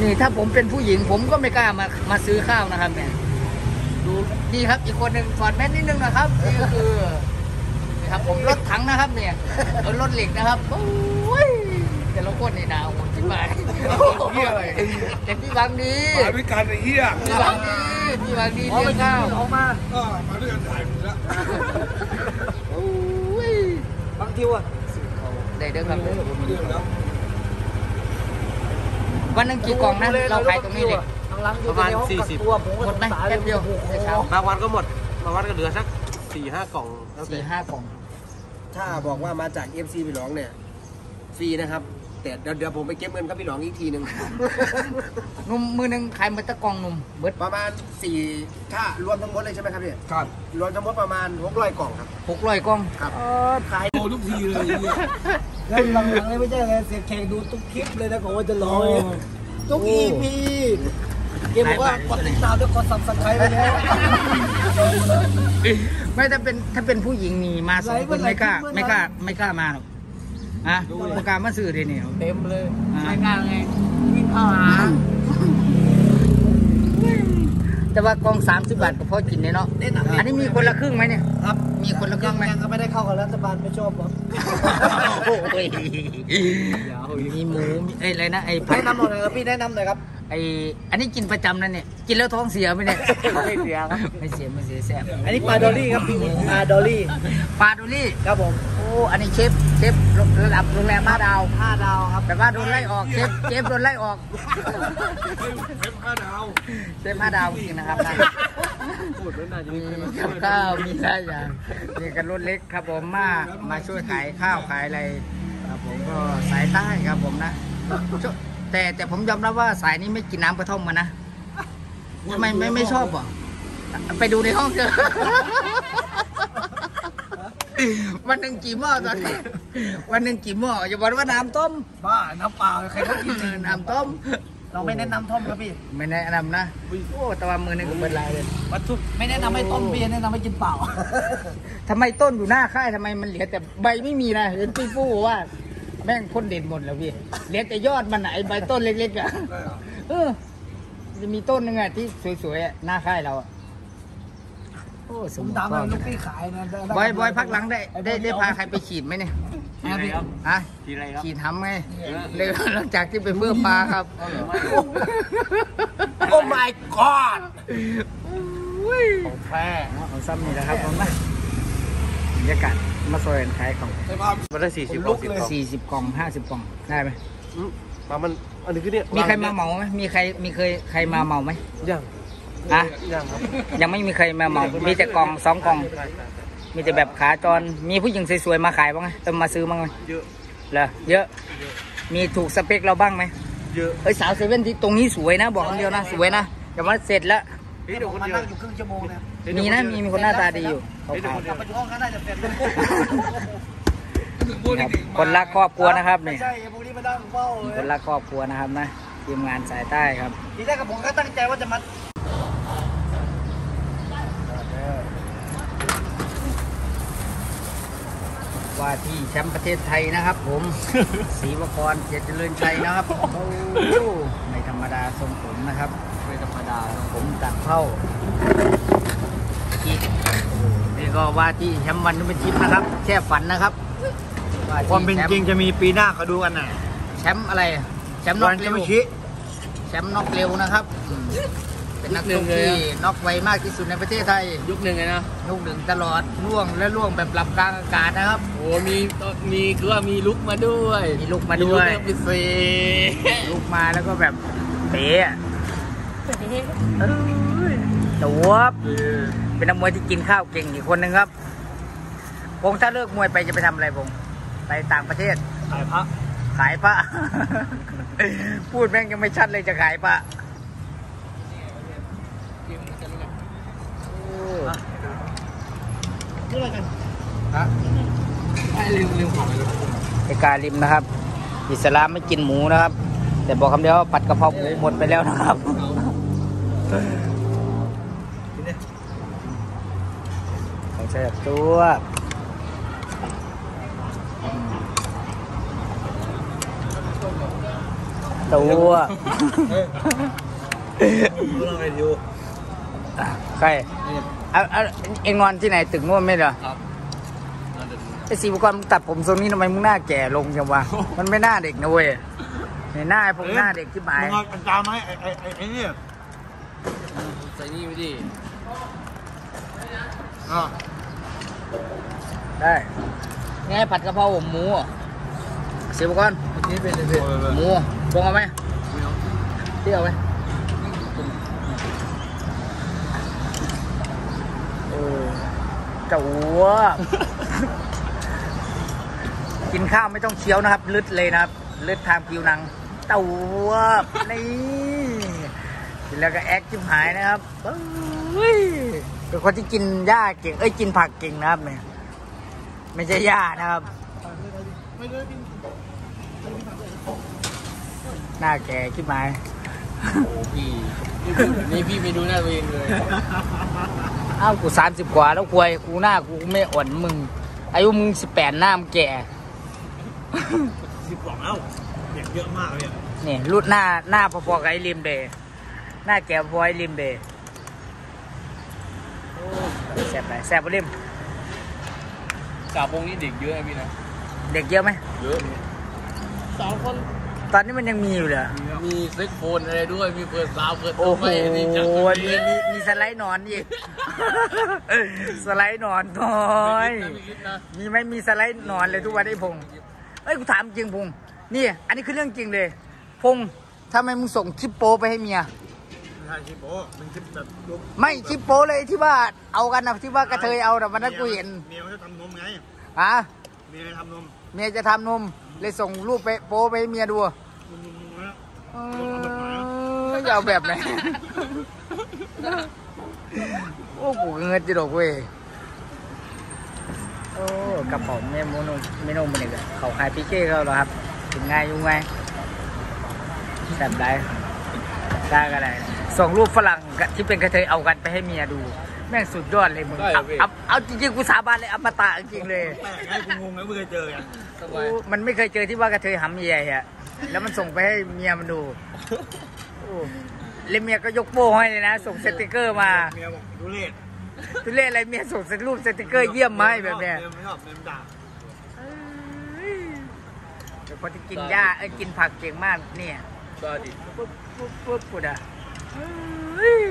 นี่ถ้าผมเป็นผู้หญิง ผมก็ไม่กล้ามามาซื้อข้าวนะครับเนี่ยดูนี่ครับอีกคนหนึ่งถอดแมสนิดนึงนะครับนี่ก็คือนี่ครับผมรถถังนะครับ เนี่ยเอารถเหล็กนะครับโอ้ยแต่ละคนนี่นะโอ้โหที่มาเฮียเลยแต่พี่บางดีมาด้วยกันไอ้เหี้ยพี่บางดีพี่บางดีเลี้ยงข้าวออกมาก็มาด้วยกันถ่ายหมดแล้วโอ้ยบางทีว่ะได้เด้อครับเรื่องแล้ ววันหนึงกี่กล่องนะเราขายตรงนี้เนี่ยทางหลังอยู่ในห้องกักตัวผมก็หมดไหมสงสารแป๊บเดียวโอ้โหเช้าบางวันก็หมดบางวันก็เหลือสักสี่ห้ากล่องแล้วแต่สี่ห้ากล่อง ถ้าบอกว่ามาจาก FC พี่หลองเนี่ย ฟรีนะครับ แต่เดี๋ยวเดี๋ยวผมไปเก็บเงินกับพี่หลองอีกทีหนึ่ง หนุ่มมือหนึ่งขายหมดตะกล่องหนุ่มเบิดประมาณสี่ถ้ารวมทั้งหมดเลยใช่ไหมครับพี่ครับรวมทั้งหมดประมาณหกร้อยกล่องครับหกร้อยกล่องครับเออขายโตทุกทีเลยไอ้เหี้ยแล้วหลังๆเลยไม่ใช่เลยเสียแขกดูทุกคลิปเลยนะผมว่าจะร้องเลยทุก EP เกมบอกว่ากดติดตามด้วยกดซับสไครต์ไปแล้วไม่ถ้าเป็นถ้าเป็นผู้หญิงนี่มาสองคนไหลไม่กล้าเมื่อไหร่ไม่กล้าไม่กล้ามาหรอก อะประกล้ามาซื้อเลยเนี่ยเต็มเลยอ่าไม่กล้าไงวิ่งเข้าหาแต่ว่ากล่องสามสิบบาทก็พอกินเนี่ยเนาะแนะนำอันนี้มีคนละครึ่งไหมเนี่ย ครับ มีคนละครึ่งไหมยังก็ไม่ได้เข้ากับรัฐบาลไม่ชอบครับโอ้ยมีหมู มีเอ้ยอะไรนะไอ้ผัด แนะนำหน่อยครับพี่แนะนำหน่อยครับ ไอ้อันนี้กินประจำนั่นเนี่ย กินแล้วท้องเสียไหมเนี่ย ไม่เสียครับ ไม่เสียไม่เสียแซ่บ อันนี้ปลาดอลลี่ครับพี่ปลาดอลลี่ ปลาดูลี่ ครับผมโอ้อันนี้เชฟเชฟระดับโรงแรมห้าดาวห้าดาวครับแต่ว่าโดนไล่ออกเชฟเชฟโดนไล่ออกเฮ้ยเทปห้าดาวเชฟห้าดาวจริงนะครับนะพูดแล้วน่าจะมีกับข้าวมีหลายอย่างมีกันรถเล็กครับผมมามาช่วยขายข้าวขายอะไรครับผมก็สายใต้ครับผมนะช่วแต่แต่ผมยอมรับว่าสายนี้ไม่กินน้ำกระท่อมมานะทำไมไม่ไม่ชอบอะไปดูในห้องเถอะ วันหนึ่งกี่หม้อตอนนี้วันหนึ่งกี่หม้ออย่าบอกว่าน้ำต้มบ้าน้ำเปล่าใครก็กินเออน้ำต้ม เราไม่แนะนำท่อมครับพี่ ไม่แนะนำนะ โอ้แต่ว่ามือหนึงก็เป็นไรเลยวัตถุไม่แนะนำให้ต้มพี่แนะนำให้กินเปล่าทำไมต้นอยู่หน้าค่ายทำไมมันเหลือแต่ใบไม่มีนะเห็นพี่ฟู้บอกว่า แม่งพ่นเด่นหมดแล้วพี่เหลือแต่ยอดมันอะไอ้ใบต้นเล็กๆอะเออจะมีต้นหนึงอะที่สวยๆอะหน้าค่ายเราอะ โอ้สผมมตามบูให้รณ์ลูกพี่ขายนะได้บอยบอยพักหลังได้ได้ได้พาใครไปฉีดไหมเนี่ยทีไรครับฮะทีไรครับฉีดทำไงเลยหลังจากที่ไปเมื่อปลาครับ โอ้ my god ของแพ้ของซ้ำนี่แหละครับผมนะบรรยากาศมาซอยกันขายของใช่ภาพมันได้สี่สิบกล่องสิบกล่องสี่สิบกล่องห้าสิบกล่องได้ไหมอืมมามันอันนี้คือเนี่ยมีใครมาเหมาไหมมีใครมีเคยใครมาเหมาไหมยัง อะยังครับยังไม่มีใครมาเหมา มีแต่กล่องสองกล่อง มีแต่แบบขาจร มีผู้หญิงสวยๆมาขายบ้างไหมเออมาซื้อบ้างไหมเยอะเหรอเยอะ มีถูกสเปคเราบ้างไหมเยอะเอ้ยสาวเซเว่นที่ตรงนี้สวยนะ บอกคำเดียวนะสวยนะแต่ว่าเสร็จแล้วเฮ้ยเดี๋ยวคนมาเดียวนั่งอยู่ครึ่งชั่วโมงเนี่ยมีนะมีมีคนหน้าตาดีอยู่เขาเฮ้ยเดี๋ยวขายคนกเดีลัยวบไปอยู่ห้องก็น่าจะเสร็จถึงพูดครับเด็กๆมาคนรักครอบครัวนะครับไม่เนี่ยใช่พวกนี้มานั่งเฝ้าเลคนยรักครอบครัวนะครับนะทีมงานสายใต้ครับทีแรกกับผมก็ตั้งใจว่าจะมา ว่าที่แชมป์ประเทศไทยนะครับ ผมศรีวกรเจริญชัยนะครับโอ้โหไม่ธรรมดาทรงผมนะครับไม่ธรรมดาทรงผมตัดเข้าอีกนี่ก็ว่าที่แชมป์วันนี้เป็นชิปนะครับ แค่ฝันนะครับที่ความเป็นจริงแชจะมีปีหน้าเขาดูกันน่ะแชมป์อะไร แชมป์น็อกเร็วแชมป์น็อกเร็วนะครับอืม เป็นนักชกที่น็อกไวมากที่สุดในประเทศไทย ยุคหนึ่งไงนะลูกหนึ่งตลอดล่วงและล่วงแบบหลับกลางอากาศนะครับโอ้มีมีคือว่ามีลุกมาด้วยมีลูกมาด้วยพิเศษลูกมาแล้วก็แบบเป๋อะเอ้ยตัวบเป็นนักมวยที่กินข้าวเก่งอีกคนหนึ่งครับพงษ์ถ้าเลิกมวยไปจะไปทำอะไรพงษ์ไปต่างประเทศ ขายพระขายพระพูดแม่งยังไม่ชัดเลยจะขายพระโอ้ นี่อะไรกันไม่ลืมลืมของไปเลยไอกาลิมนะครับ อิสลามไม่กินหมูนะครับ แต่บอกคำเดียวว่าผัดกะเพราหมูหมดไปแล้วนะครับเขาใช้แบบตัวตัวรู้อะไรอยู่ใคร เอาเอาเอ็งนอนที่ไหนตึกนู่นไม่เหรอครับนั่นเดี๋ยวดูไอ้สีบุกรมึงตัดผมทรงนี้ทำไมมึงหน้าแก่ลงจังวะ มันไม่หน้าเด็กนะเว้ยในหน้าไอ้พวกหน้าเด็กที่หมายมึงเอาเป็นตามไหมไอ้ไอ้ไอ้ไอ้เนี่ยใส่นี่ไปดิอะได้ไงผัดกะเพราหมูอะสีบุกรเมื่อกี้เป็นอะไรหมูปรุงเอาไหมเที่ยวไหมเออเจ้าอัวกินข้าวไม่ต้องเคี้ยวนะครับ ลึดเลยนะครับ ลึดทางผิวหนังเต้าวนี่กินแล้วก็แอคจิ้มหายนะครับเอ้ยเป็นคนที่กินหญ้าเก่ง เอ้ยกินผักเก่งนะครับเนี่ยไม่ใช่หญ้านะครับหน้าแก่ขึ้นมา โอ้พี่นี่พูดนี่พี่ไม่ดูหน้าตัวเองเลยอ้าวกูสามสิบกว่าแล้วควยกูหน้ากูไม่อ่อนมึง อายุมึงสิบแปดหน้ามึงแก่ สิบสองแล้วเด็กเยอะมากเลยนี่รุ่นหน้าหน้าพอๆกับไอ้ริมเดย์หน้าแก่พอๆไอ้ริมเดย์โอ้แสบไปแสบปะริมสาวพงนี้เด็กเยอะนะพี่นะเด็กเยอะไหมเยอะสองคน ตอนนี้มันยังมีอยู่เหรอมีเซ็กโฟนอะไรด้วย มีเปิดสาวเปิดโอ้โหไม่นี่จังมีมีมีสไลด์หนอนอีก สไลด์หนอนน้อยไม่คิดนะมีไหมมีสไลด์หนอนเลยทุกวันไอ้พงษ์เอ้ยกูถามจริงพงษ์นี่ อันนี้คือเรื่องจริงเลย พงษ์ทำไมมึงส่งคลิปโป้ไปให้เมียใช่ชิโป้มันคิดแบบลุกไม่คลิปโป้เลยที่ว่าเอากันนะที่ว่ากระเทยเอานะวันนั้นกูเห็นเมียมันจะทำนมไงฮะเมียทำนม เมียจะทำนม เลยส่งรูปไปโป้ไปให้เมียดูเออจะเอาแบบไหน โอ้กูเงินจิดอกเว้ย โอ้กระเป๋าเมนูเมนูมันอีกอะเขาขายพิเก้เขาเหรอครับถึงง่ายยุ่งไงแบบไรได้ก็ได้ส่งรูปฝรั่งที่เป็นกระเทยเอากันไปให้เมียดู แม่งสุดยอดเลยมึงเอาเอาเอาจริงๆกูสาบานเลยอมตะจริงๆเลย แปลกไงกูงงไงไม่เคยเจอกันสบายมันไม่เคยเจอที่ว่ากระเทยหำใหญ่อะแล้วมันส่งไปให้เมียมันดูโอ้แล้วเมียก็ยกโป้ให้เลยนะ ส่งสติกเกอร์มาเมียบอกดูเลศทุเรศอะไรเมียส่งรูปสติกเกอร์เยี่ยมมาให้แบบเนี้ยเมียไม่ชอบเมียมันด่าเป็นคนที่กินหญ้าเอ้ยกินผักเก่งมากเนี่ยบ้าดิปุ๊บปุ๊บปุ๊บปุ๊บอะเฮ้ย